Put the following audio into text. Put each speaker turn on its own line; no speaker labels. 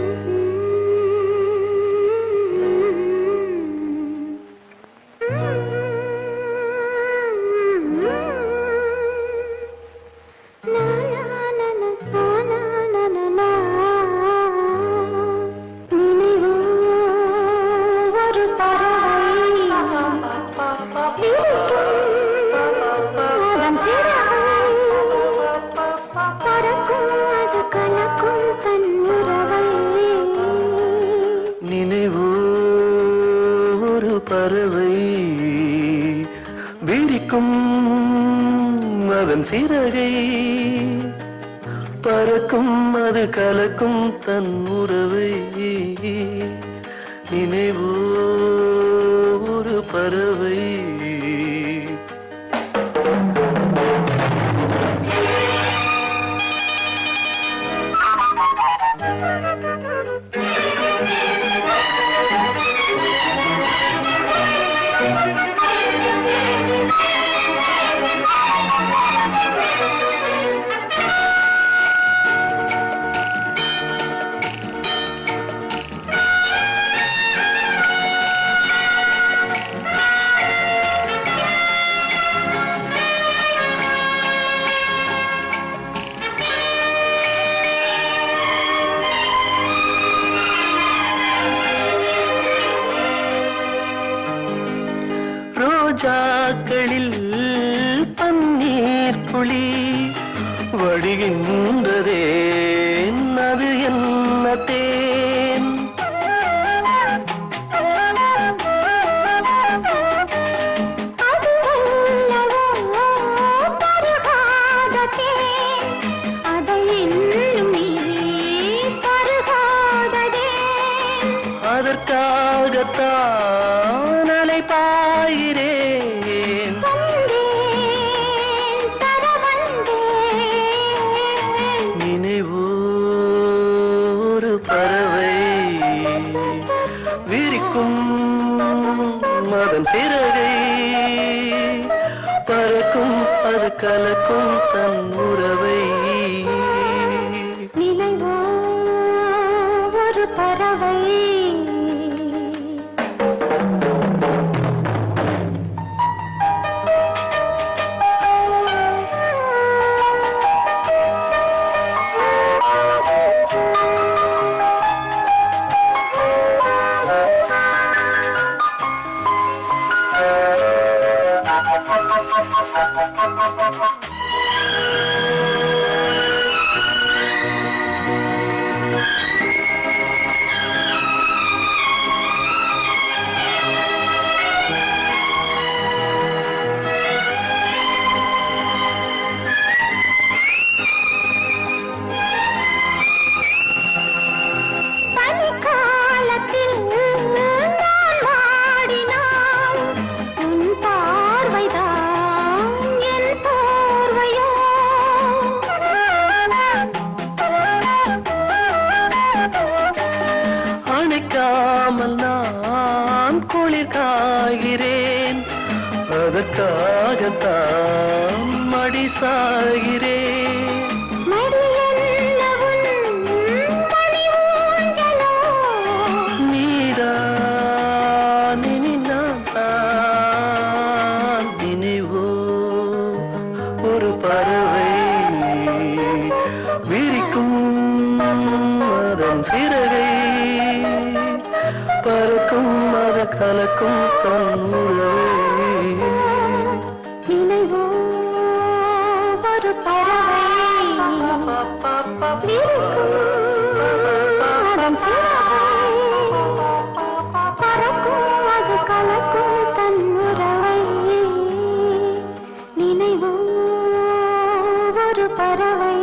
ஒரு பறவை
வீரிக்கும் அதன் சிறகை பறக்கும் அது கலக்கும் தன் உறவை. நினைவோ ஒரு பறவை. ரோஜாக்களில் பன்னீர் புளி வழிகின்றதே அது என்ன தேன்? அதற்காகத்தான் அலை பாயிரே. விரிக்கும் மதன் பிறகை. பறக்கும் அது கலக்கும் தன் உறவை. Música குளிர் காகிறேன் அதற்காகத்தான் மடி சாகிறேன். ஒரு பறவை விரிக்கும் அதன் சிறகை கலக்கும் தன் உறவை
நினைவோ ஒரு பறவை பறக்கும் அது கலக்கும் நினைவோ ஒரு பறவை